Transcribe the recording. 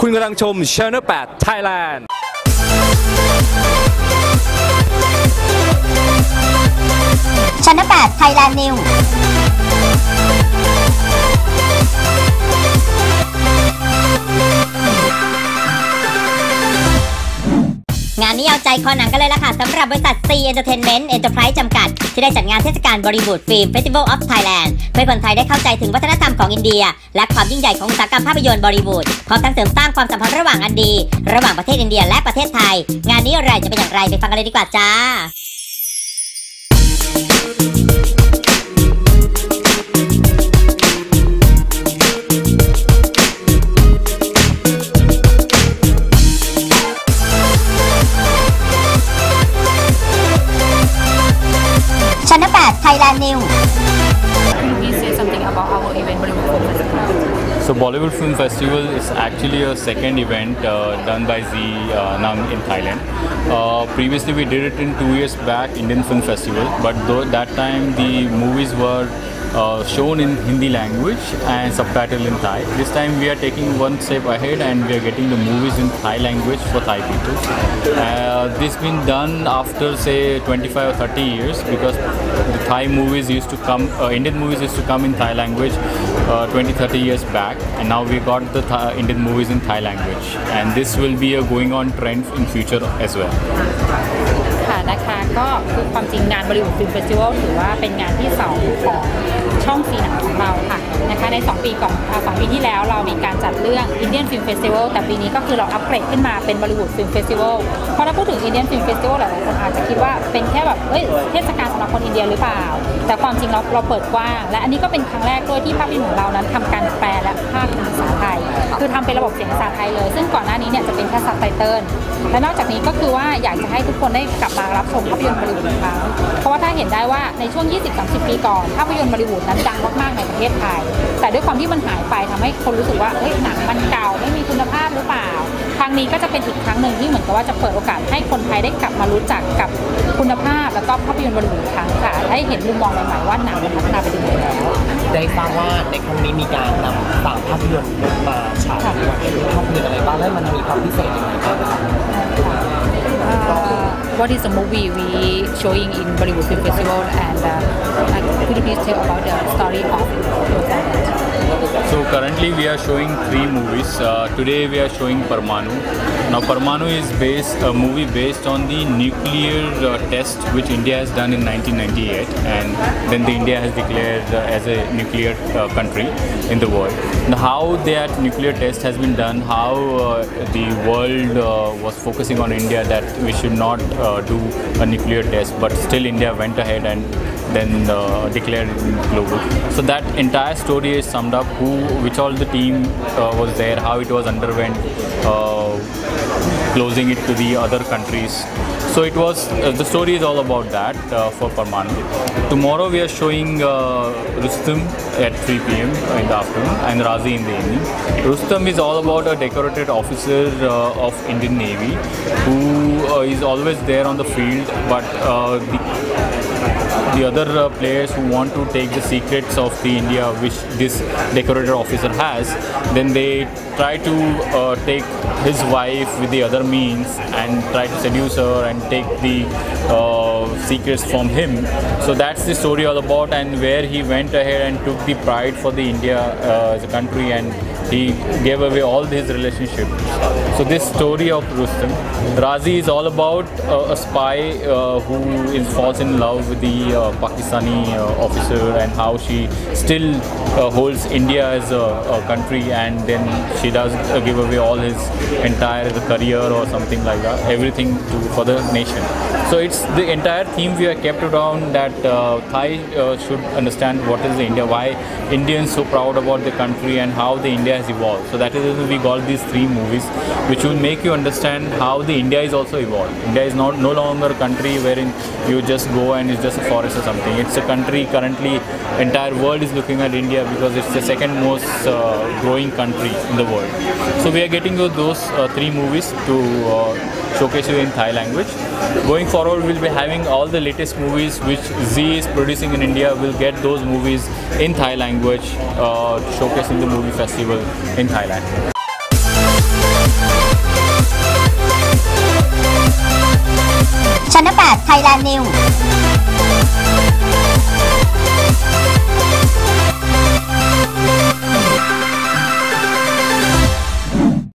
คุณกำลังชม Channel 8 Thailand ชั้น8 Thailand News นี่เอาใจคอหนังกันเลยล่ะค่ะสำหรับบริษัท C Entertainment Enterprise จำกัด ที่ได้จัดงานเทศกาลบ o ิ w ูดฟิล์ม Festival of Thailand เพื่อคนไทยได้เข้าใจถึงวัฒนธรรมของอินเดีย และความยิ่งใหญ่ของอุตสาหกรรมภาพยนตร์บริวูดพร้อมทั้งเสริมสร้างความสัมพันธ์ระหว่างอันดี ระหว่างประเทศอินเดียและประเทศไทย งานนี้อะไรจะเป็นอย่างไรไปฟังกันเลยดีกว่าจ้า New Can you say something about our event Bollywood Film Festival? So Bollywood Film Festival is actually a second event uh, done by Zee uh, now in Thailand. Uh, previously we did it in two years back, Indian Film Festival, but though that time the movies were uh, shown in Hindi language and subtitled in Thai. This time we are taking one step ahead and we are getting the movies in Thai language for Thai people. Uh, this been done after say 25 or 30 years because the Thai movies used to come, uh, Indian movies used to come in Thai language uh, 20 30 years back and now we got the Indian movies in Thai language and this will be a going on trend in future as well. นะคะ ก็คือความจริงงานบริ w ูดฟิล์มเฟสติวัลถือว่าเป็นงานที่ 2 ของช่องซีหนังของเราค่ะนะคะใน 2 ปีก่อนสองปีที่แล้วเรามีการจัดเรื่อง Indian Film Festival แต่ปีนี้ก็คือเราอัปเกรดขึ้นมาเป็นบริ w ูดฟิล์มเฟสติวัลเพราะถ้าพูดถึง Indian Film Festival หลายๆคนอาจจะคิดว่าเป็นแค่แบบเอ้ยเทศกาลสำหรับคนอินเดียหรือเปล่า แต่ความจริงเราเราเปิดกว้างและอันนี้ก็เป็นครั้งแรกด้วยที่ภาพยนตร์ของเรานั้นทำการแปลและภาค คือทำเป็นระบบเสียงภาษาไทยเลย ซึ่งก่อนหน้านี้เนี่ยจะเป็นแค่ซับไตเติลและนอกจากนี้ก็คือว่าอยากจะให้ทุกคนได้กลับมารับชมภาพยนตร์บอลิวูดอีกครั้งเพราะว่าถ้าเห็นได้ว่าในช่วง 20-30 ปีก่อน ภาพยนตร์บอลิวูดนั้นดังมากๆในประเทศไทย แต่ด้วยความที่มันหายไปทำให้คนรู้สึกว่าเฮ้ยหนังมันเก่าไม่มีคุณภาพหรือเปล่าครั้งนี้ก็จะเป็นอีกครั้งหนึ่งที่เหมือนกับว่าจะเปิดโอกาสให้คนไทยได้กลับมารู้จักกับคุณภาพแล้วก็ภาพยนตร์บอลิวูดอีกครั้งค่ะให้เห็นมุมมองใหม่ๆว่าหนังมันพัฒนาไปถึงไหนแล้วได้ทราบว่าในครั้งนี้มีการนำต่า ภาพยนตร์มาฉายในวันที่ภาพยนตร์อะไรบ้างและมันมีความพิเศษยังไงบ้างครับ uh, what is the movie we showing in Bollywood Film Festival and uh, uh, could you please tell about the story of currently we are showing three movies. Uh, today we are showing Parmanu. Now Parmanu is based a movie based on the nuclear uh, test which India has done in 1998, and then the India has declared uh, as a nuclear uh, country in the world. Now how that nuclear test has been done, how uh, the world uh, was focusing on India that we should not do a nuclear test, but still India went ahead and then uh, declared global. So that entire story is summed up. Who, which all the team uh, was there, how it was underwent, uh, closing it to the other countries. So it was uh, the story is all about that uh, for Parmanu. Tomorrow we are showing uh, Rustom at 3 p.m. in the afternoon and Raazi in the evening. Rustom is all about a decorated officer of Indian Navy who is always there on the field, but the the other uh, players who want to take the secrets of the India which this decorated officer has, then they try to uh, take his wife with the other means and try to seduce her and take the uh, secrets from him. So that's the story all about and where he went ahead and took the pride for the India uh, as a country and he gave away all his relationships. So this story of Rustom, Raazi is all about uh, a spy uh, who is falls in love with the Pakistani officer and how she still holds India as a, a country and then she does give away all his entire career or something like that, everything to, for the nation. So it's the entire theme we have kept around that uh, Thai uh, should understand what is the India, why Indians so proud about the country and how the India has evolved. So that is we got these three movies, which will make you understand how the India is also evolved. India is not no longer a country wherein you just go and it's just a forest or something. It's a country currently entire world is looking at India because it's the second most uh, growing country in the world. So we are getting those uh, three movies to uh, showcase you in Thai language. Going forward, we'll be having all the latest movies which Zee is producing in India. We'll get those movies in Thai language, uh, showcasing the movie festival in Thailand. Channel 8 Thailand News